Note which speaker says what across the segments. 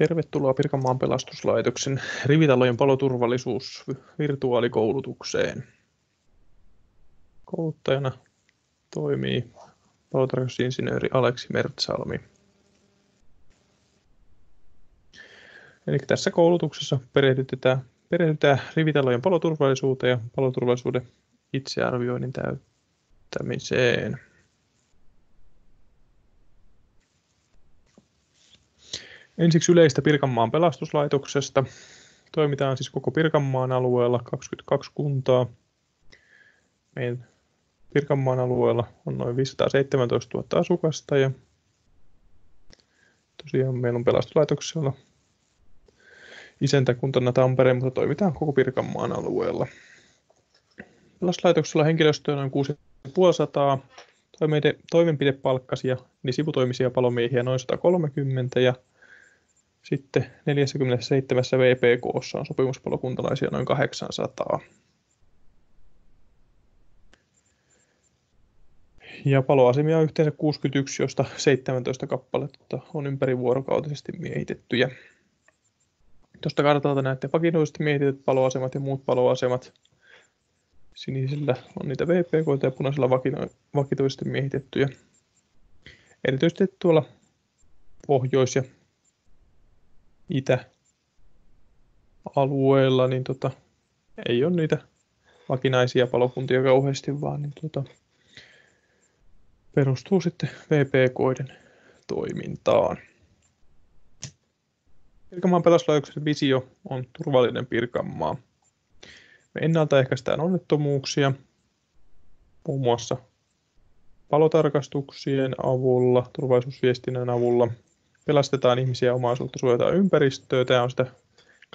Speaker 1: Tervetuloa Pirkanmaan pelastuslaitoksen rivitalojen paloturvallisuus virtuaalikoulutukseen. Kouluttajana toimii palotarkastusinsinööri Aleksi Mertsalmi. Eli tässä koulutuksessa perehdytetään, perehdytetään rivitalojen paloturvallisuuteen ja paloturvallisuuden itsearvioinnin täyttämiseen. Ensiksi yleistä Pirkanmaan pelastuslaitoksesta. Toimitaan siis koko Pirkanmaan alueella 22 kuntaa. Meidän Pirkanmaan alueella on noin 517 000 asukasta ja tosiaan meillä on pelastuslaitoksella isäntäkuntana Tampereen, mutta toimitaan koko Pirkanmaan alueella. Pelastuslaitoksella henkilöstöä noin 6500, toimenpidepalkkasia, niin sivutoimisia palomiehiä noin 130 ja sitten 47 VPK on sopimuspalokuntalaisia noin 800. Ja paloasemia on yhteensä 61, josta 17 kappaletta on ympärivuorokautisesti miehitettyjä. Tuosta kartalta näette vakinoisesti miehitetyt paloasemat ja muut paloasemat. Sinisellä on niitä VPK ja punaisella vakituisesti miehitettyjä. Erityisesti tuolla Pohjois- ja Itä-alueella, niin tota, ei ole niitä vakinaisia palokuntia kauheasti, vaan niin tota, perustuu sitten VPKiden toimintaan. Pirkanmaan pelastuslaitoksen visio on turvallinen Pirkanmaa. Me ennaltaehkäistään onnettomuuksia muun muassa palotarkastuksien avulla, turvallisuusviestinnän avulla, pelastetaan ihmisiä omaisuutta, suojataan ympäristöä. Tämä on sitä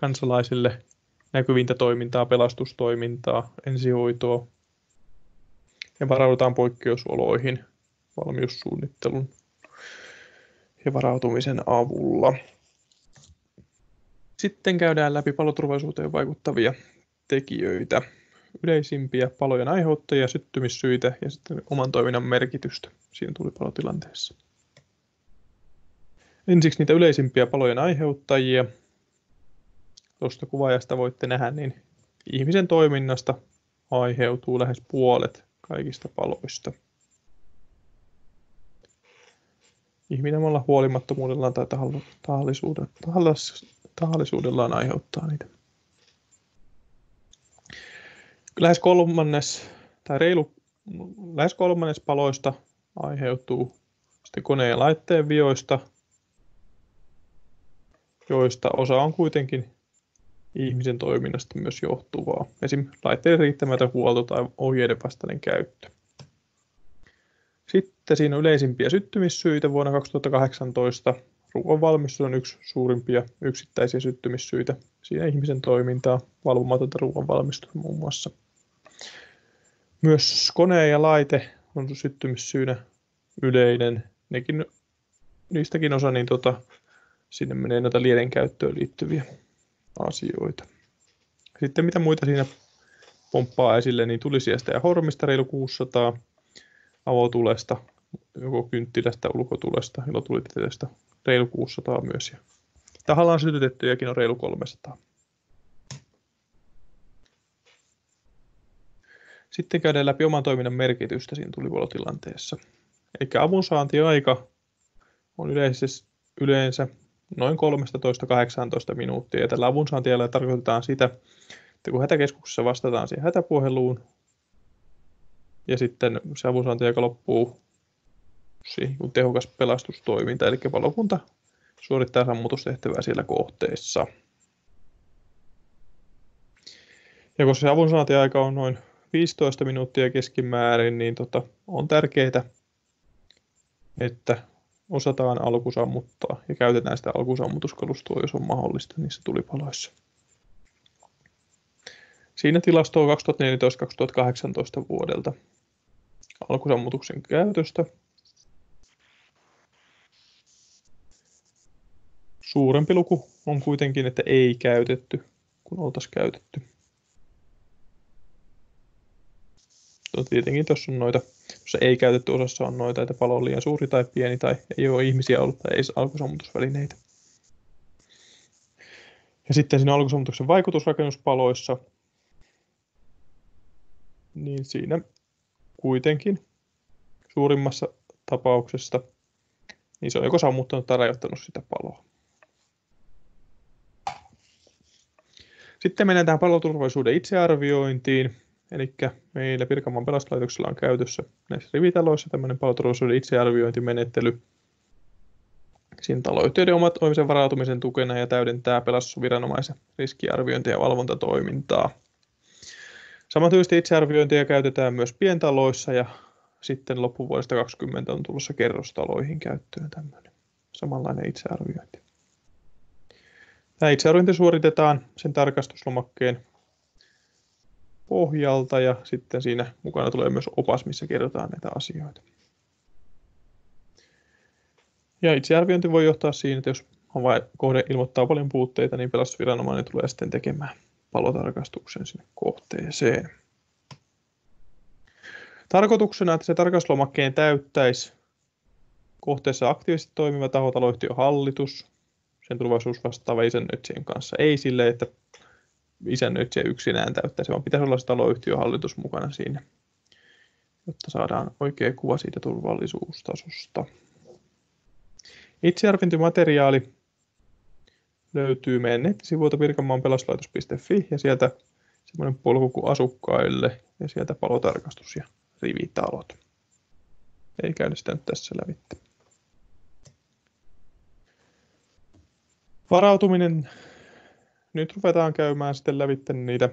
Speaker 1: kansalaisille näkyvintä toimintaa, pelastustoimintaa, ensihoitoa ja varaudutaan poikkeusoloihin valmiussuunnittelun ja varautumisen avulla. Sitten käydään läpi paloturvallisuuteen vaikuttavia tekijöitä, yleisimpiä palojen aiheuttajia, syttymissyitä ja sitten oman toiminnan merkitystä siinä tulipalotilanteessa. Ensiksi niitä yleisimpiä palojen aiheuttajia. Tuosta kuvaajasta voitte nähdä, niin ihmisen toiminnasta aiheutuu lähes puolet kaikista paloista. Ihminen omalla huolimattomuudellaan tai tahallisuudellaan aiheuttaa niitä. Lähes kolmannes tai reilu lähes kolmannes paloista aiheutuu sitten koneen ja laitteen vioista – joista osa on kuitenkin ihmisen toiminnasta myös johtuvaa, esim. laitteiden riittämätön huolto tai ohjeiden vastainen käyttö. Sitten siinä on yleisimpiä syttymissyitä vuonna 2018. Ruoan valmistus on yksi suurimpia yksittäisiä syttymissyitä. Siinä ihmisen toimintaa, valvomatonta ruoan valmistusta muun muassa. Myös kone ja laite on syttymissyynä yleinen. Nekin, niistäkin osa niin tota, sinne menee noita lieden käyttöön liittyviä asioita. Sitten mitä muita siinä pomppaa esille, niin tulisiasta ja hormista reilu 600, avotulesta, joko kynttilästä, ulkotulesta, ilotulitteesta reilu 600 myös. Ja tahallaan sytytettyjäkin on reilu 300. Sitten käydään läpi oman toiminnan merkitystä siinä tulivuolotilanteessa. Eli avunsaantiaika on yleisesti, yleensä noin 13-18 minuuttia. Ja tällä avunsaantiellä tarkoitetaan sitä, että kun hätäkeskuksessa vastataan siihen hätäpuheluun, ja sitten se avunsaantiaika loppuu siihen kun tehokas pelastustoiminta, eli palokunta suorittaa sammutustehtävää siellä kohteessa. Ja koska se avunsaantiaika on noin 15 minuuttia keskimäärin, niin tota, on tärkeää, että osataan alkusammuttaa ja käytetään sitä alkusammutuskalustoa, jos on mahdollista niissä tulipaloissa. Siinä tilastoa 2014-2018 vuodelta alkusammutuksen käytöstä. Suurempi luku on kuitenkin, että ei käytetty, kun oltaisiin käytetty. Tietenkin tuossa on noita, tuossa ei käytetty osassa on noita, että palo on liian suuri tai pieni tai ei ole ihmisiä ollut tai ei alkusammutusvälineitä. Ja sitten siinä alkusammutuksen vaikutusrakennuspaloissa, niin siinä kuitenkin suurimmassa tapauksessa niin se on joko sammuttanut tai rajoittanut sitä paloa. Sitten mennään tähän paloturvallisuuden itsearviointiin. Eli meillä Pirkanmaan pelastuslaitoksella on käytössä näissä rivitaloissa tämmöinen paloturvallisuuden itsearviointimenettely. Siinä taloyhtiöiden omat toimisen varautumisen tukena ja täydentää pelastusviranomaisen riskiarviointia ja valvontatoimintaa. Samantyylisesti itsearviointia käytetään myös pientaloissa ja sitten loppuvuodesta 2020 on tulossa kerrostaloihin käyttöön tämmöinen samanlainen itsearviointi. Tämä itsearviointi suoritetaan sen tarkastuslomakkeen pohjalta ja sitten siinä mukana tulee myös opas, missä kerrotaan näitä asioita. Ja itsearviointi voi johtaa siihen, että jos kohde ilmoittaa paljon puutteita, niin pelastusviranomainen tulee sitten tekemään palotarkastuksen sinne kohteeseen. Tarkoituksena, että se tarkastuslomakkeen täyttäisi kohteessa aktiivisesti toimiva taho, taloyhtiön hallitus, sen turvallisuus vastaava isännöitsijän kanssa. Ei sille, että isännöitsijä yksinään täyttäisi, vaan pitäisi olla se taloyhtiön hallitus mukana siinä, jotta saadaan oikea kuva siitä turvallisuustasosta. Itsearviointimateriaali löytyy meidän nettisivuilta pirkanmaan pelastuslaitos.fi ja sieltä semmoinen polku asukkaille ja sieltä palotarkastus ja rivitalot. Ei käydä sitä nyt tässä lävitse. Varautuminen. Nyt ruvetaan käymään sitten lävitte niitä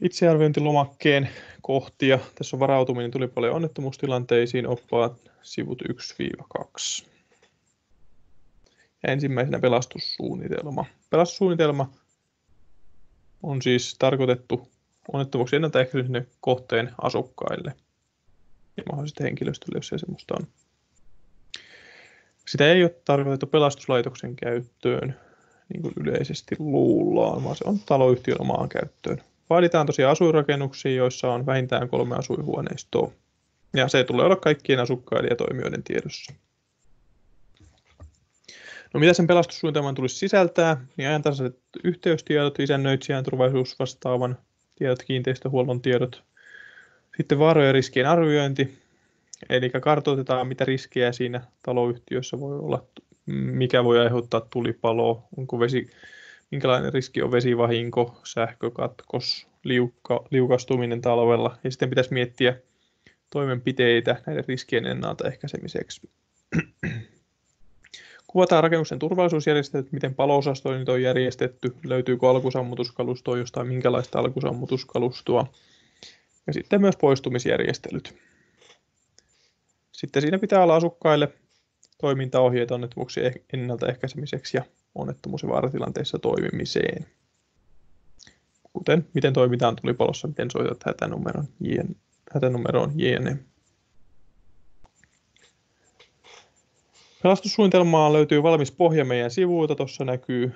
Speaker 1: itsearviointilomakkeen kohtia. Tässä on varautuminen, tuli paljon onnettomuustilanteisiin, oppaat sivut 1-2. Ja ensimmäisenä pelastussuunnitelma. Pelastussuunnitelma on siis tarkoitettu onnettomuuksien ennaltaehkäisyn kohteen asukkaille ja mahdollisesti henkilöstölle, jos se semmoista on. Sitä ei ole tarkoitettu pelastuslaitoksen käyttöön, niin kuin yleisesti luullaan, vaan se on taloyhtiön omaan käyttöön. Vaaditaan tosiaan asuinrakennuksia, joissa on vähintään kolme asuinhuoneistoa. Ja se tulee olla kaikkien asukkaiden ja toimijoiden tiedossa. No mitä sen pelastussuunnitelman tulisi sisältää, niin ajantasaiset yhteystiedot, isännöitsijän turvallisuusvastaavan tiedot, kiinteistöhuollon tiedot, sitten vaarojen riskien arviointi, eli kartoitetaan mitä riskejä siinä taloyhtiössä voi olla, mikä voi aiheuttaa tulipaloa, onko vesi, minkälainen riski on vesivahinko, sähkökatkos, liukka, liukastuminen talvella, ja sitten pitäisi miettiä toimenpiteitä näiden riskien ennaltaehkäisemiseksi. Kuvataan rakennuksen turvallisuusjärjestelyt, miten paloosastoinnit on järjestetty, löytyykö alkusammutuskalustoa jostain, minkälaista alkusammutuskalustoa, ja sitten myös poistumisjärjestelyt. Sitten siinä pitää olla asukkaille toimintaohjeet onnettomuuksien ennaltaehkäisemiseksi ja onnettomuus- ja vaaratilanteissa toimimiseen. Kuten miten toimitaan tulipalossa, miten soitat hätänumeron, hätänumeroon jne. Pelastussuunnitelmaa löytyy valmis pohja meidän sivuilta. Tuossa näkyy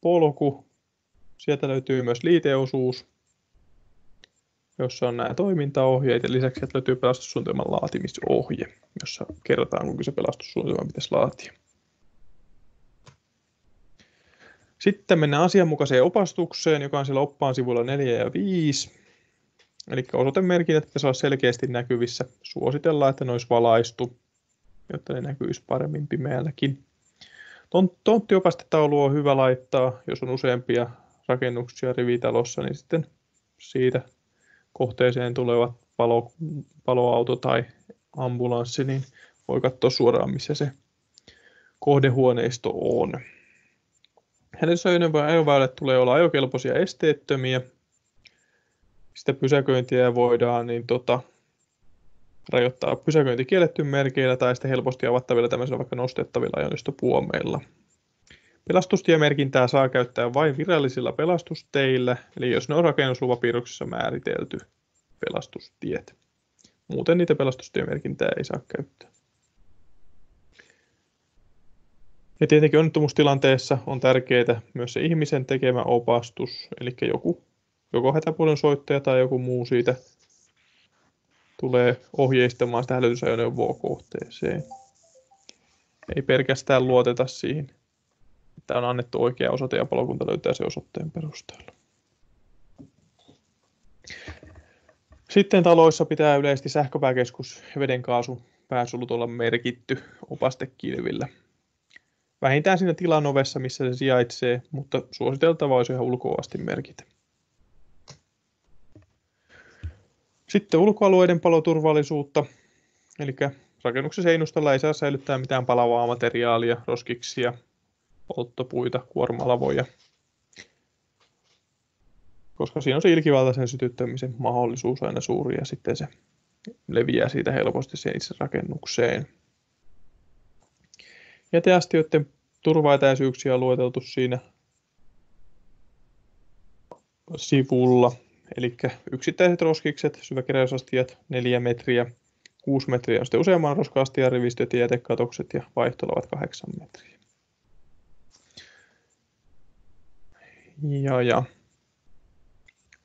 Speaker 1: polku. Sieltä löytyy myös liiteosuus, jossa on nämä toimintaohjeet ja lisäksi sieltä löytyy pelastussuunnitelman laatimisohje, jossa kerrotaan, kuinka se pelastussuunnitelma pitäisi laatia. Sitten mennään asianmukaiseen opastukseen, joka on siellä oppaan sivuilla 4 ja 5. Eli osoitemerkinnät pitäisi olla selkeästi näkyvissä. Suositellaan, että ne olisi valaistu jotta ne näkyisi paremmin pimeälläkin. Tonttiopastetaulu on hyvä laittaa, jos on useampia rakennuksia rivitalossa, niin sitten siitä kohteeseen tulevat palo, paloauto tai ambulanssi, niin voi katsoa suoraan, missä se kohdehuoneisto on. Hälytysajoväylät tulee olla ajokelpoisia esteettömiä. Sitä pysäköintiä voidaan niin tota, rajoittaa pysäköinti kielletty merkeillä tai sitten helposti avattavilla tämmöisillä vaikka nostettavilla ajoneustopuomeilla. Pelastustiemerkintää saa käyttää vain virallisilla pelastusteillä, eli jos ne on rakennusluvapiirroksessa määritelty pelastustiet. Muuten niitä pelastustiemerkintää ei saa käyttää. Ja tietenkin onnettomuustilanteessa on tärkeää myös se ihmisen tekemä opastus, eli joku, joko hätäpuolen soittaja tai joku muu siitä tulee ohjeistamaan sitä hälytysajoneuvoa kohteeseen. Ei pelkästään luoteta siihen, että on annettu oikea osoite ja palokunta löytää se osoitteen perusteella. Sitten taloissa pitää yleisesti sähköpääkeskus ja vedenkaasu pääsulut olla merkitty opastekilvillä. Vähintään siinä tilan ovessa, missä se sijaitsee, mutta suositeltavaa olisi ihan ulkoasti merkitä. Sitten ulkoalueiden paloturvallisuutta, eli rakennuksen seinustalla ei saa säilyttää mitään palavaa materiaalia, roskiksia, polttopuita, kuormalavoja, koska siinä on se ilkivaltaisen sytyttämisen mahdollisuus aina suuri ja sitten se leviää siitä helposti sen itse rakennukseen. Jäteastioiden turvaetäisyyksiä on lueteltu siinä sivulla. Eli yksittäiset roskikset, syväkeräysastiat 4 metriä, 6 metriä on sitten useamman roska-astian rivistöt ja jätekatokset ja vaihtola ovat 8 metriä. Ja, ja.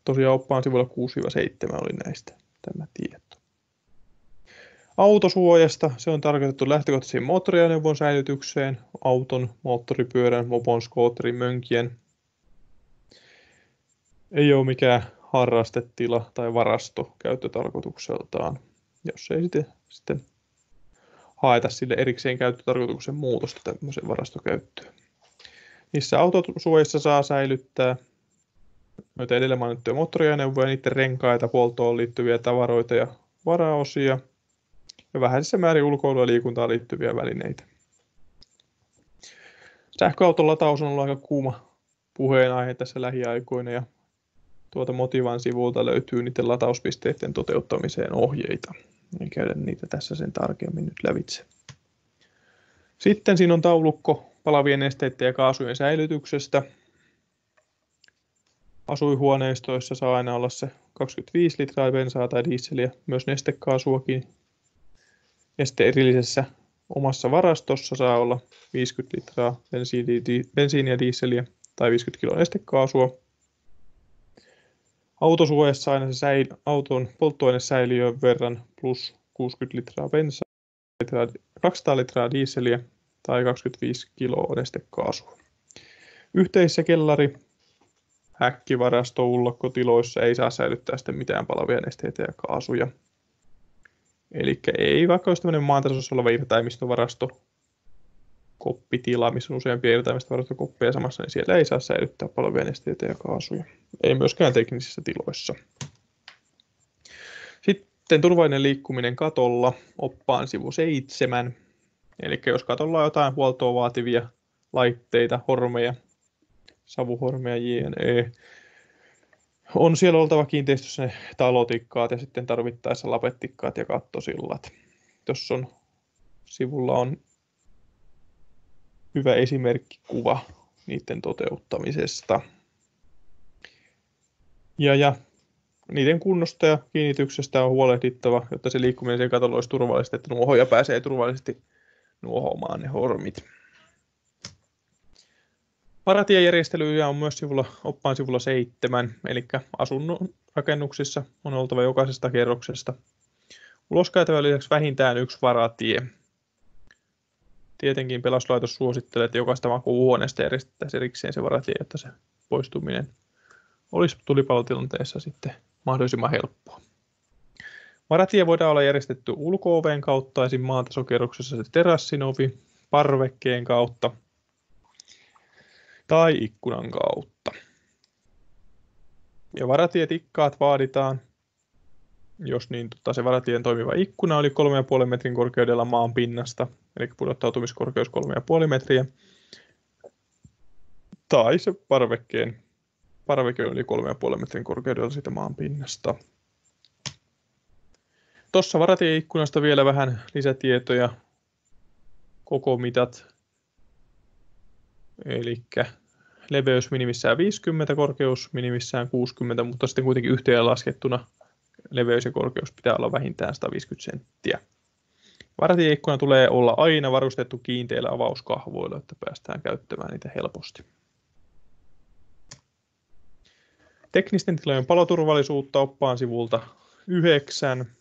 Speaker 1: Tosiaan oppaan sivulla 6-7 oli näistä tämä tieto. Autosuojasta se on tarkoitettu lähtökohtaisiin moottoriajoneuvon säilytykseen, auton, moottoripyörän, mopon, skootterin, mönkien. Ei ole mikään harrastetila tai varasto käyttötarkoitukseltaan, jos ei sitten, sitten haeta sille erikseen käyttötarkoituksen muutosta tämmöisen varastokäyttöön. Niissä autosuojissa saa säilyttää noita edellä mainittuja moottoriajoneuvoja, niiden renkaita, polttoon liittyviä tavaroita ja varaosia ja vähäisessä määrin ulkoilua ja liikuntaan liittyviä välineitä. Sähköauton lataus on ollut aika kuuma puheenaihe tässä lähiaikoina ja tuolta Motivan sivulta löytyy niiden latauspisteiden toteuttamiseen ohjeita. En käydä niitä tässä sen tarkemmin nyt lävitse. Sitten siinä on taulukko palavien esteiden ja kaasujen säilytyksestä. Asuinhuoneistoissa saa aina olla se 25 litraa bensaa tai dieseliä, myös nestekaasuakin. Ja sitten erillisessä omassa varastossa saa olla 50 litraa bensiiniä, dieseliä tai 50 kiloa nestekaasua. Autosuojassa aina se säil, auton polttoainesäiliön verran plus 60 litraa bensaa, 200 litraa dieseliä tai 25 kiloa nestekaasua. Yhteisessä kellari häkkivarasto ullokkotiloissa ei saa säilyttää sitten mitään palavia nesteitä ja kaasuja. Eli ei vaikka olisi tämmöinen maantasossa oleva irtaimistovarasto, koppitila, missä on useampia irtaimistovarasto-koppeja samassa, niin siellä ei saa säilyttää palavia nesteitä ja kaasuja. Ei myöskään teknisissä tiloissa. Sitten turvallinen liikkuminen katolla, oppaan sivu 7. Eli jos katolla on jotain huoltoa vaativia laitteita, hormeja, savuhormeja, jne. On siellä oltava kiinteistössä ne talotikkaat ja sitten tarvittaessa lapettikkaat ja kattosillat. Tuossa on sivulla on hyvä esimerkkikuva niiden toteuttamisesta. Ja, ja niiden kunnosta ja kiinnityksestä on huolehdittava, jotta se liikkuminen siellä katolla olisi turvallista, että nuohoja pääsee turvallisesti nuohomaan ne hormit. Varatiejärjestelyjä on myös sivulla, oppaan sivulla 7, eli asunnon rakennuksissa on oltava jokaisesta kerroksesta uloskäytävän lisäksi vähintään yksi varatie. Tietenkin pelastuslaitos suosittelee, että jokaista makuuhuoneesta järjestettäisiin erikseen se varatie, jotta se poistuminen olisi tulipalotilanteessa sitten mahdollisimman helppoa. Varatie voidaan olla järjestetty ulko kautta, esim. maantasokerroksessa se terassin ovi, parvekkeen kautta tai ikkunan kautta. Ja varatietikkaat vaaditaan, jos niin tota, se varatien toimiva ikkuna oli 3,5 metrin korkeudella maan pinnasta, eli pudottautumiskorkeus 3,5 metriä, tai se parvekkeen parveke oli 3,5 metrin korkeudella siitä maan pinnasta. Tuossa varatieikkunasta vielä vähän lisätietoja. Koko mitat. Eli leveys minimissään 50, korkeus minimissään 60, mutta sitten kuitenkin yhteenlaskettuna leveys ja korkeus pitää olla vähintään 150 senttiä. Vartijaikkuna tulee olla aina varustettu kiinteillä avauskahvoilla, että päästään käyttämään niitä helposti. Teknisten tilojen paloturvallisuutta oppaan sivulta 9.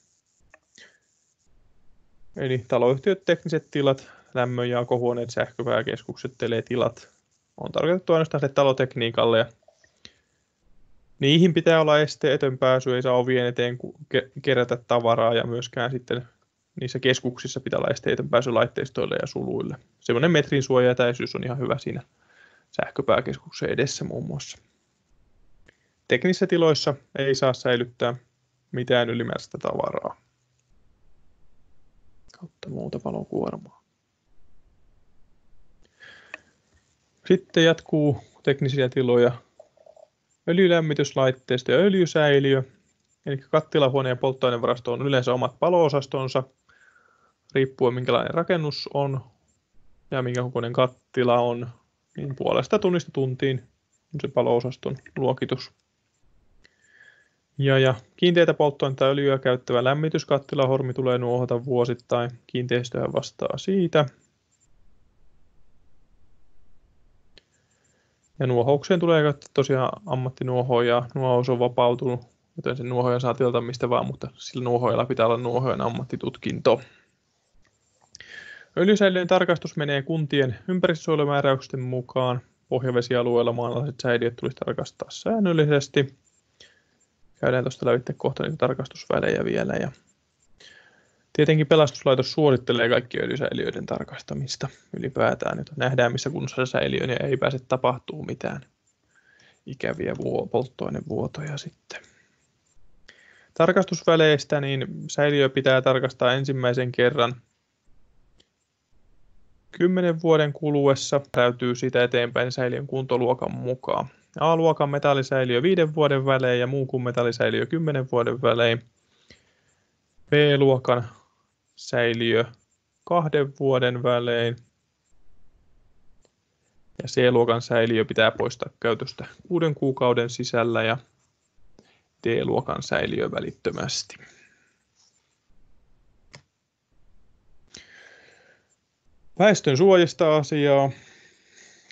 Speaker 1: Eli taloyhtiöt tekniset tilat lämmön- ja kohuoneet, sähköpääkeskukset, teletilat on tarkoitettu ainoastaan sille talotekniikalle ja niihin pitää olla esteetön pääsy, ei saa ovien eteen kerätä tavaraa ja myöskään sitten niissä keskuksissa pitää olla esteetön pääsy laitteistoille ja suluille. Semmoinen metrin suojatäisyys on ihan hyvä siinä sähköpääkeskuksen edessä muun muassa. Teknisissä tiloissa ei saa säilyttää mitään ylimääräistä tavaraa kautta muuta valokuormaa. Sitten jatkuu teknisiä tiloja, öljylämmityslaitteisto ja öljysäiliö. Eli kattilahuone ja polttoainevarasto on yleensä omat paloosastonsa, riippuen minkälainen rakennus on ja minkä kokoinen kattila on, niin puolesta tunnista tuntiin on se paloosaston luokitus. Ja, ja kiinteitä polttoainetta öljyä käyttävä lämmityskattilahormi tulee nuohota vuosittain. Kiinteistöhän vastaa siitä. Ja nuohoukseen tulee käyttää tosiaan ammattinuohoja. Nuohous on vapautunut, joten sen nuohoja saa tilata mistä vaan, mutta sillä nuohojalla pitää olla nuohojen ammattitutkinto. Öljysäiliön tarkastus menee kuntien ympäristösuojelumääräysten mukaan. Pohjavesialueella maanalaiset säiliöt tulisi tarkastaa säännöllisesti. Käydään tuosta lävitse kohta niitä tarkastusvälejä vielä. Ja tietenkin pelastuslaitos suosittelee kaikki öljysäiliöiden tarkastamista ylipäätään, että nähdään missä kunnossa se säiliö ja ei pääse tapahtuu mitään ikäviä polttoainevuotoja sitten. Tarkastusväleistä niin säiliö pitää tarkastaa ensimmäisen kerran kymmenen vuoden kuluessa täytyy siitä eteenpäin säiliön kuntoluokan mukaan. A-luokan metallisäiliö viiden vuoden välein ja muu kuin metallisäiliö kymmenen vuoden välein. B-luokan säiliö kahden vuoden välein. Ja C-luokan säiliö pitää poistaa käytöstä kuuden kuukauden sisällä ja D-luokan säiliö välittömästi. Väestön suojista asiaa.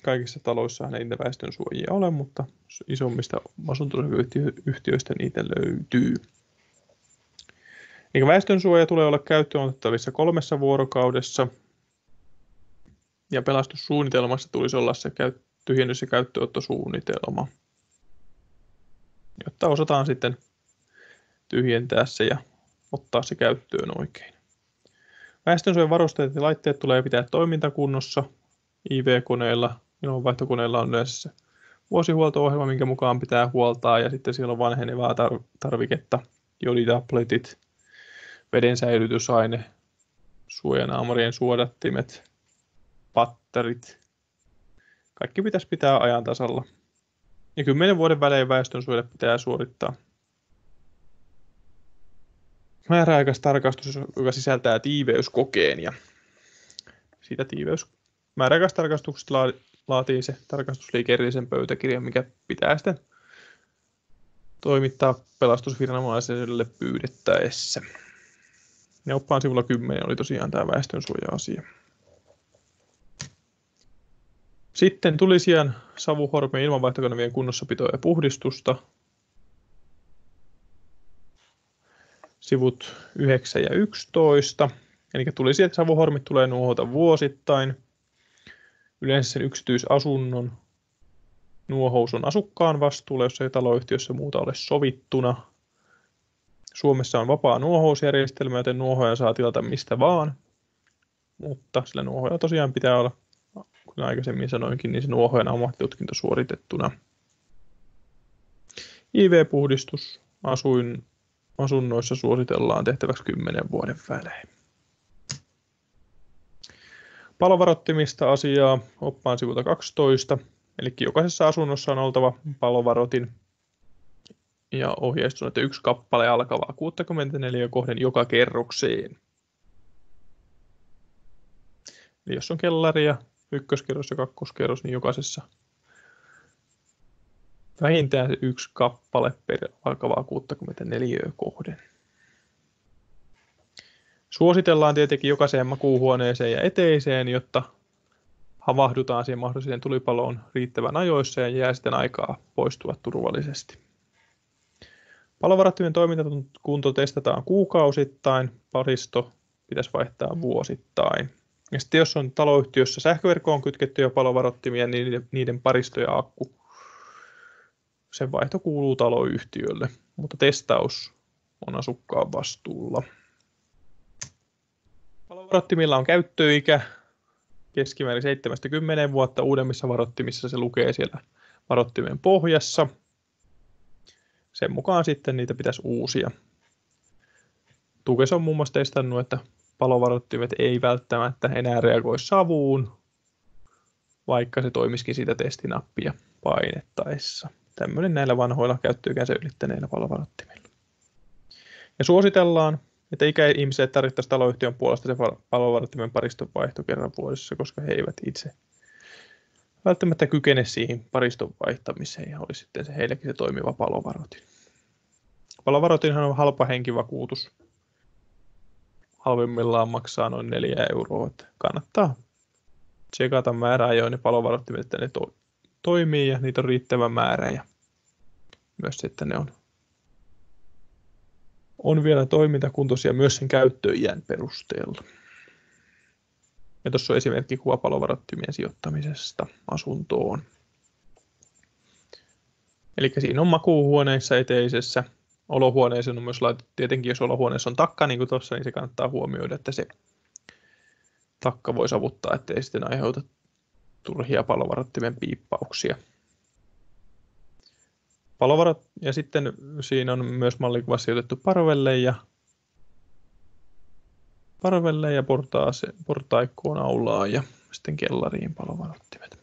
Speaker 1: Kaikissa taloissa ei niitä väestön suojia ole, mutta isommista asuntosyyhtiöistä niitä löytyy. Eli väestön suoja tulee olla käyttöön otettavissa kolmessa vuorokaudessa. Ja pelastussuunnitelmassa tulisi olla se tyhjennys- ja käyttöönottosuunnitelma, jotta osataan sitten tyhjentää se ja ottaa se käyttöön oikein. Väestönsuojan varusteet ja laitteet tulee pitää toimintakunnossa IV-koneilla. Ilmanvaihtokoneilla on yleensä vuosihuolto-ohjelma, minkä mukaan pitää huoltaa, ja sitten siellä on vanhenevaa tar- tarviketta, joditabletit, veden säilytysaine, suojanaamarien suodattimet, patterit. Kaikki pitäisi pitää ajan tasalla. Ja kymmenen vuoden välein väestönsuojalle pitää suorittaa määräaikaistarkastus, joka sisältää tiiveyskokeen ja siitä tiiveys määräaikaistarkastuksesta laatii se tarkastusliike erillisen pöytäkirjan, mikä pitää sitten toimittaa pelastusviranomaiselle pyydettäessä. Ja oppaan sivulla 10 oli tosiaan tämä väestönsuoja-asia. Sitten tuli sijaan savuhormien ilmanvaihtokanavien kunnossapitoa ja puhdistusta. sivut 9 ja 11. Eli tuli että savuhormit tulee nuohota vuosittain. Yleensä sen yksityisasunnon nuohous on asukkaan vastuulla, jos ei taloyhtiössä muuta ole sovittuna. Suomessa on vapaa nuohousjärjestelmä, joten nuohoja saa tilata mistä vaan. Mutta sillä nuohoja tosiaan pitää olla, kuten aikaisemmin sanoinkin, niin se nuohojan ammattitutkinto suoritettuna. IV-puhdistus, asuin asunnoissa suositellaan tehtäväksi 10 vuoden välein. Palovarottimista asiaa oppaan sivulta 12. Eli jokaisessa asunnossa on oltava palovarotin ja ohjeistus, että yksi kappale alkavaa 64 kohden joka kerrokseen. Eli jos on kellari ja ykköskerros ja kakkoskerros, niin jokaisessa vähintään yksi kappale per alkavaa 64 kohden. Suositellaan tietenkin jokaiseen makuuhuoneeseen ja eteiseen, jotta havahdutaan siihen mahdolliseen tulipaloon riittävän ajoissa ja jää sitten aikaa poistua turvallisesti. Palovarattimien toimintakunto testataan kuukausittain, paristo pitäisi vaihtaa vuosittain. Ja sitten jos on taloyhtiössä sähköverkkoon kytkettyjä palovarottimia, niin niiden paristo ja akku, sen vaihto kuuluu taloyhtiölle, mutta testaus on asukkaan vastuulla. Palovarottimilla on käyttöikä keskimäärin 70 vuotta. Uudemmissa varottimissa se lukee siellä varottimen pohjassa. Sen mukaan sitten niitä pitäisi uusia. Tukes on muun muassa testannut, että palovarottimet ei välttämättä enää reagoi savuun, vaikka se toimisikin sitä testinappia painettaessa. Tämmöinen näillä vanhoilla käyttöikänsä ylittäneillä palovarottimilla. Ja suositellaan, että ikäihmiset tarvittaisiin taloyhtiön puolesta se palovarottimen pariston vaihto kerran vuodessa, koska he eivät itse välttämättä kykene siihen pariston vaihtamiseen ja olisi sitten se heillekin se toimiva palovarotin. Palovarotinhan on halpa henkivakuutus. Halvimmillaan maksaa noin 4 euroa. Että kannattaa tsekata määräajoin ne palovarottimet, että ne to- toimii ja niitä on riittävä määrä ja myös sitten ne on on vielä toimintakuntoisia myös sen käyttöiän perusteella. Ja tuossa on esimerkki kuvapalovarottimien sijoittamisesta asuntoon. Eli siinä on makuuhuoneissa eteisessä. Olohuoneeseen on myös laitettu, tietenkin jos olohuoneessa on takka, niin kuin tuossa, niin se kannattaa huomioida, että se takka voi savuttaa, ettei sitten aiheuta turhia palovarottimen piippauksia. Palovarat, ja sitten siinä on myös mallikuvassa sijoitettu parvelle ja parvelle ja portaase, portaikkoon aulaan ja sitten kellariin palovarottimet.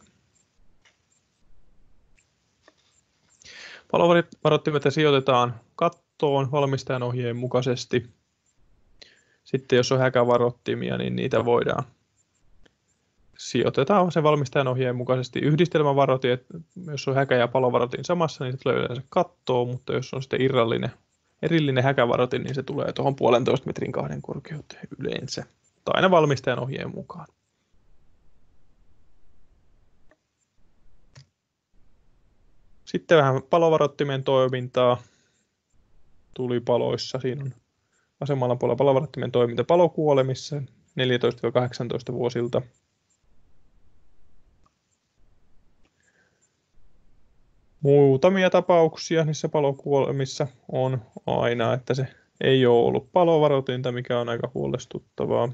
Speaker 1: Palovarottimet sijoitetaan kattoon valmistajan ohjeen mukaisesti. Sitten jos on häkävarottimia, niin niitä voidaan sijoitetaan se valmistajan ohjeen mukaisesti yhdistelmävarotin, että jos on häkä- ja palovarotin samassa, niin se tulee yleensä kattoon, mutta jos on sitten irrallinen, erillinen häkävarotin, niin se tulee tuohon puolentoista metrin kahden korkeuteen yleensä, tai aina valmistajan ohjeen mukaan. Sitten vähän palovarottimen toimintaa tulipaloissa. Siinä on vasemmalla puolella palovarottimen toiminta palokuolemissa 14-18 vuosilta muutamia tapauksia niissä palokuolemissa on aina, että se ei ole ollut palovaroitinta, mikä on aika huolestuttavaa.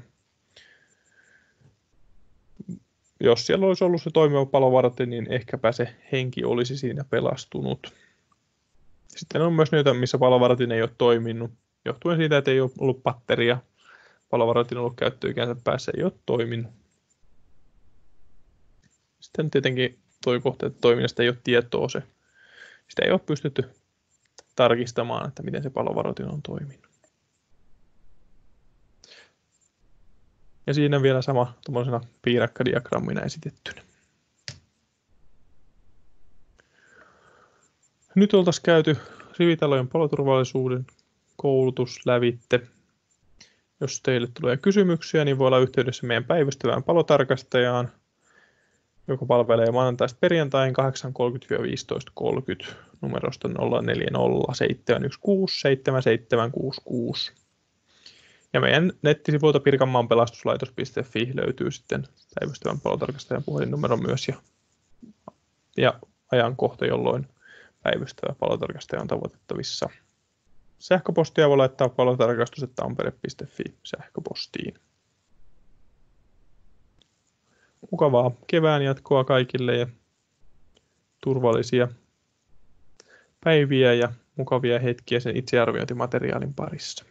Speaker 1: Jos siellä olisi ollut se toimiva palovaroitin, niin ehkäpä se henki olisi siinä pelastunut. Sitten on myös niitä, missä palovaroitin ei ole toiminut, johtuen siitä, että ei ole ollut patteria. Palovaroitin on ollut käyttöikänsä päässä, ei ole toiminut. Sitten tietenkin toi kohta, että toiminnasta ei ole tietoa se sitä ei ole pystytty tarkistamaan, että miten se palovaroitin on toiminut. Ja siinä vielä sama tuollaisena piirakkadiagrammina esitettynä. Nyt oltaisiin käyty rivitalojen paloturvallisuuden koulutus lävitte. Jos teille tulee kysymyksiä, niin voi olla yhteydessä meidän päivystävään palotarkastajaan joka palvelee maanantaista perjantaihin 8.30-15.30 numerosta 0407167766. Ja meidän nettisivuilta Pirkanmaan pelastuslaitos.fi löytyy sitten päivystävän palotarkastajan puhelinnumero myös ja, ja ajankohta, jolloin päivystävä palotarkastaja on tavoitettavissa. Sähköpostia voi laittaa palotarkastus.tampere.fi sähköpostiin mukavaa kevään jatkoa kaikille ja turvallisia päiviä ja mukavia hetkiä sen itsearviointimateriaalin parissa.